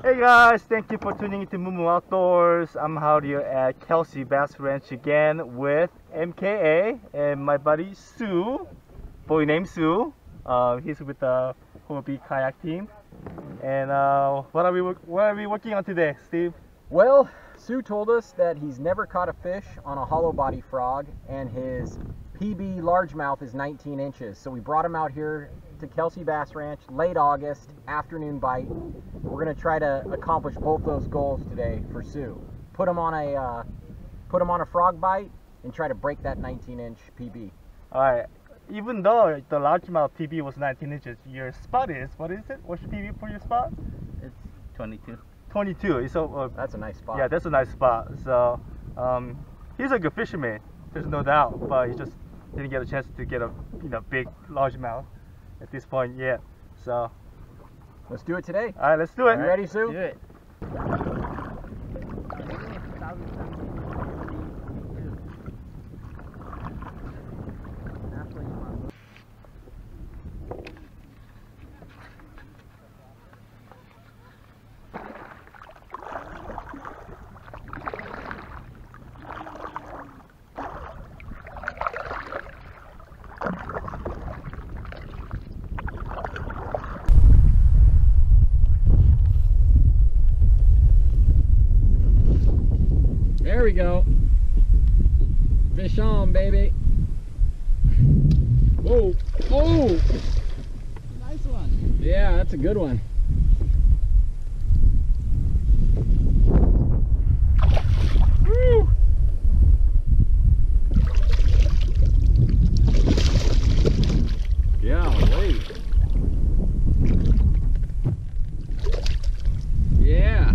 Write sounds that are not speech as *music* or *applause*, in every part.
Hey guys, thank you for tuning into Moo Outdoors. I'm out here at Kelsey Bass Ranch again with MKA and my buddy Sue, boy named Sue. Uh, he's with the Hobie kayak team. And uh, what are we what are we working on today, Steve? Well, Sue told us that he's never caught a fish on a hollow body frog and his PB largemouth is 19 inches. So we brought him out here to Kelsey Bass Ranch, late August, afternoon bite. We're gonna try to accomplish both those goals today for Sue. Put him on a uh, put him on a frog bite and try to break that 19 inch PB. All right. Even though the largemouth PB was 19 inches, your spot is what is it? What's your PB for your spot? It's 22. 22. So uh, That's a nice spot. yeah, that's a nice spot. So um, he's a good fisherman. There's no doubt, but he just didn't get a chance to get a you know big largemouth at this point yet. So Let's do it today. all right, let's do it. You ready, Sue? Do it. There we go. Fish on, baby. Whoa. Oh! Nice one. Yeah, that's a good one. Woo! Yeah, wait. Yeah.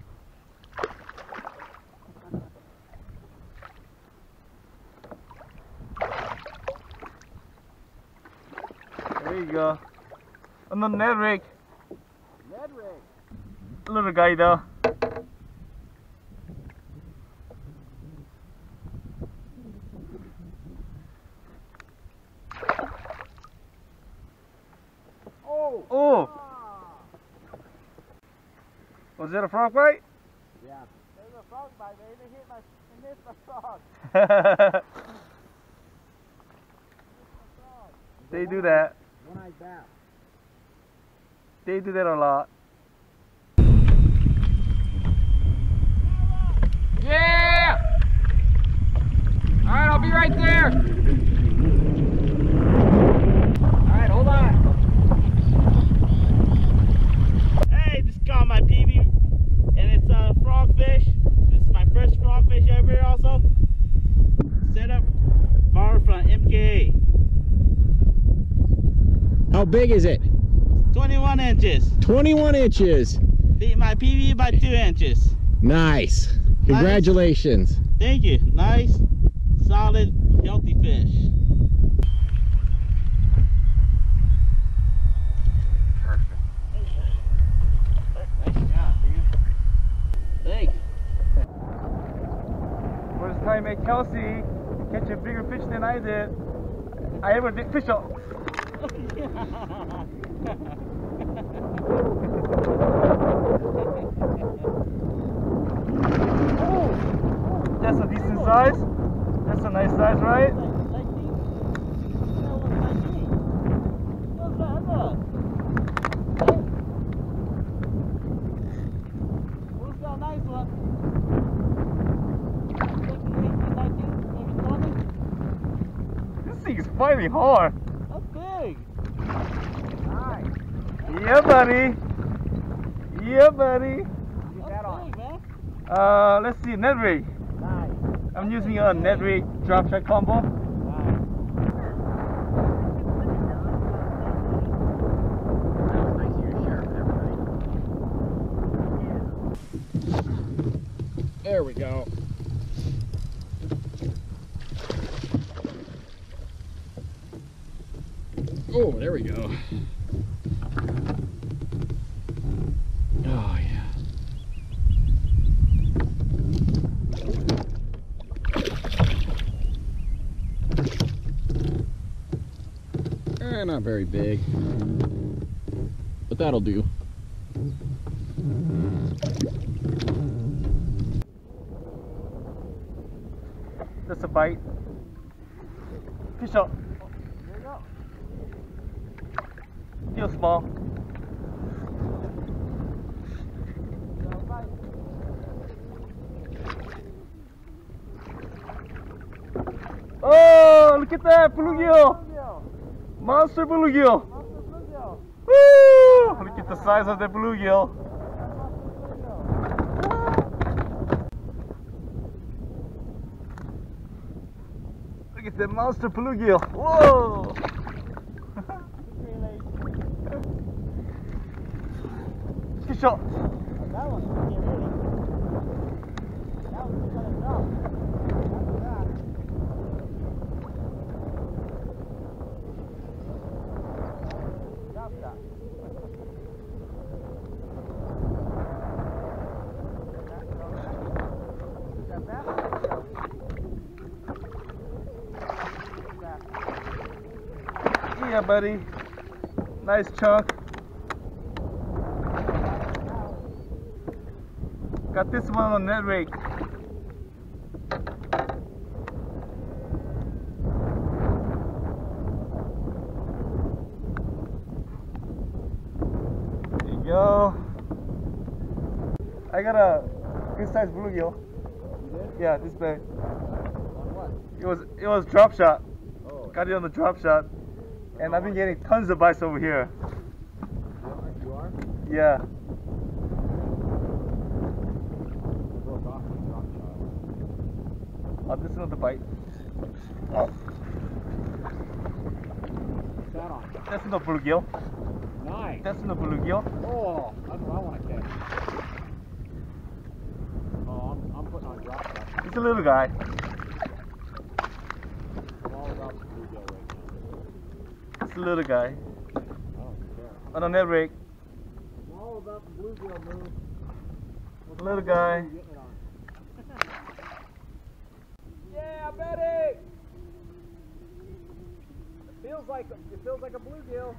There you go. On the Ned rig. Ned rig. Little guy though. Oh! Oh! Ah. Was that a frog bite? Yeah. There's a frog bite, baby. Hit my, missed *laughs* the frog. they do that. One-eyed bass. They do that a lot. Yeah! All right, I'll be right there. All right, hold on. Hey, just got my PB, and it's a frogfish. This is my first frogfish ever, also. Set up, borrowed from MKA. How big is it? 21 inches. 21 inches. Beat my PB by 2 inches. Nice. Congratulations. Thank you. Nice, solid, healthy fish. Perfect. Nice job, bigger. Thanks. First time at Kelsey, catch a bigger fish than I did. I ever did fish on. That's a decent size. That's a nice size, right? This thing is fighting hard. That's big. Yeah, buddy. Yeah, buddy. That's big, man. Uh, let's see, Ned rig. I'm using a Ned rig drop shot combo. There we go. Oh, there we go. Oh, yeah. Eh, not very big. But that'll do. Just a bite. Fish go. Feel small. Oh, look at that bluegill! Monster bluegill! Woo! Look at the size of the bluegill. Look at the monster bluegill. Whoa! *laughs* Good shot. That one's pretty really. That drop. After that. Drop that. Is that bass or bluegill? Yeah, buddy. Nice chunk. Got this one on net rake. There you go. I got a good sized bluegill. Yeah, this what? It was it was drop shot. Oh, Got it on the drop shot. And I've been getting tons of bites over here. you are? Yeah. Broke off the drop shot. Oh, this is another bite. What's that on? That's no bluegill. Nice. That's no bluegill. Oh, that's what I want to catch. Oh, I'm, I'm putting on drop shot. It's a little guy. I'm all about the bluegill right now. It's a little guy. Don't. On a net rake. All about the bluegill move. What Little guy. bluegill you getting it on? yeah, Betty! It feels like it feels like a bluegill.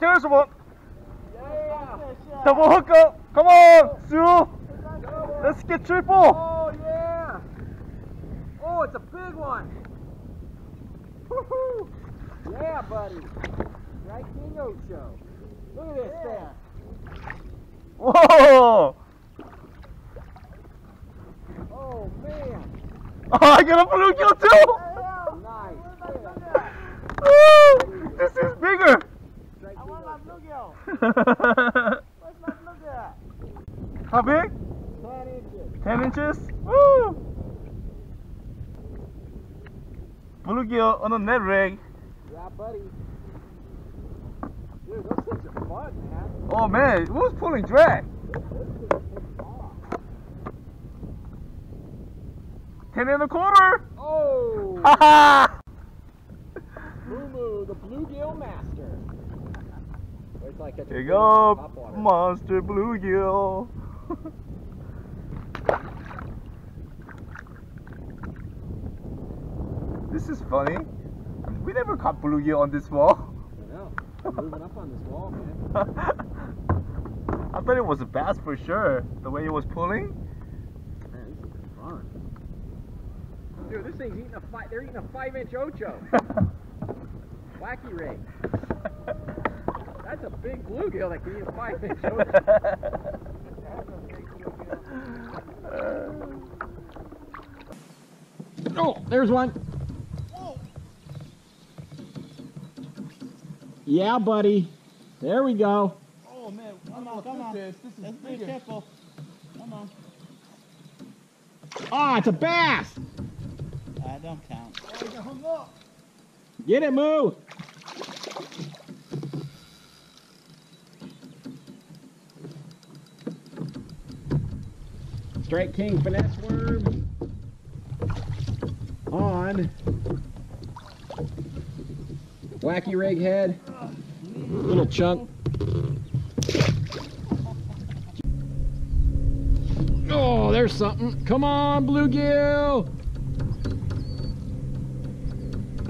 There's one. Yeah. Double hookup. Come on, Sue. Let's get triple. Oh yeah! Oh, it's a big one! Woohoo! Yeah, buddy! Strike King Ocho. Look at this thing. Whoa. Oh man! Oh, I got a bluegill too. Oh, nice. Woo! This is bigger. I want my Ocho. bluegill. *laughs* Where's my bluegill? How big? Ten inches. 10 inches? Woo! Bluegill on a Ned rig. Buddy. Dude, those things are fun, man. Oh man, who's pulling drag? This thing takes off. 10 and a quarter. Oh! Ha ha! Moo the bluegill master. Wait till I catch Here you go, monster bluegill. *laughs* this is funny. We never caught bluegill on this wall. I know. Moving up on this wall, man. *laughs* I thought it was a bass for sure. The way it was pulling. Man, this is fun. Dude, this thing's eating a five. They're eating a five-inch ocho. *laughs* Wacky rig. That's a big bluegill that can eat a five-inch ocho. *laughs* Oh, there's one. Yeah, buddy. There we go. Oh man, come on, come on. This is Let's be careful. Come on. Ah, it's a bass. I don't count. Get it, Moo. Strike King finesse worm on wacky rig head, little chunk. Oh, there's something. Come on, bluegill.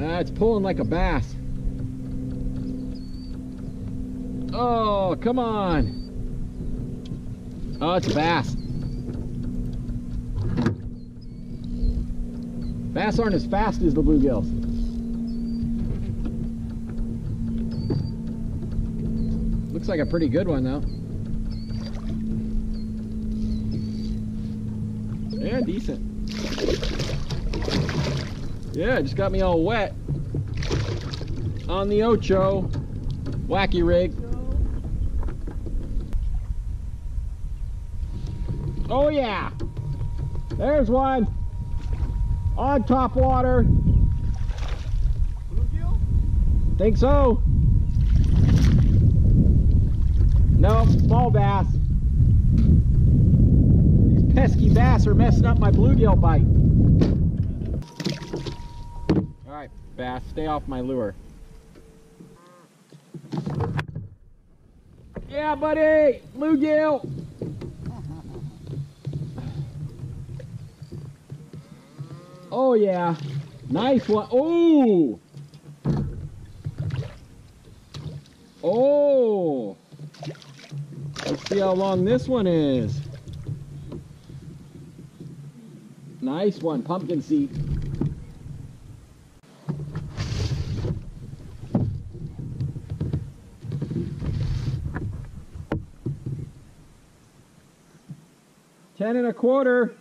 Ah, it's pulling like a bass. Oh, come on. Oh, it's a bass. Bass aren't as fast as the bluegills. Looks like a pretty good one though. Yeah, decent. Yeah, just got me all wet on the Ocho wacky rig. Oh yeah, there's one on top water. Think so. No, small bass. These pesky bass are messing up my bluegill bite. All right, bass, stay off my lure. Yeah, buddy, bluegill. Oh yeah, nice one. Oh. Oh! See how long this one is. Nice one, pumpkin seed. Ten and a quarter.